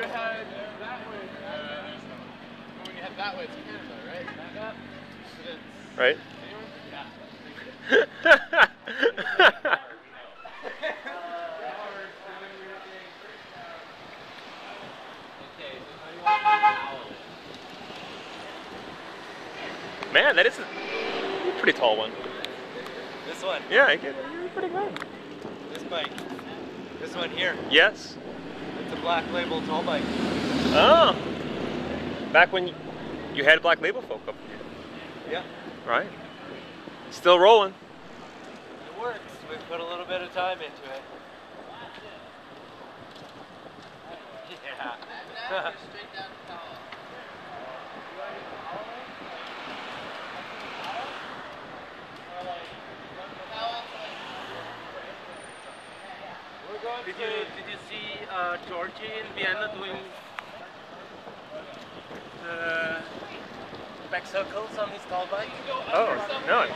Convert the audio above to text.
you uh, that way, uh, when you that way, it's Canada, right? Back up. Right? Man, that is a pretty tall one. This one? Yeah, I get pretty good. This bike. This one here? Yes. It's a black label tall bike. Oh. Back when you had Black Label folk up here. Yeah. right? Still rolling. It works. We put a little bit of time into it. Yeah. Did you did you see uh, Georgie in Vienna doing the back circles on his tall bike? Oh, no.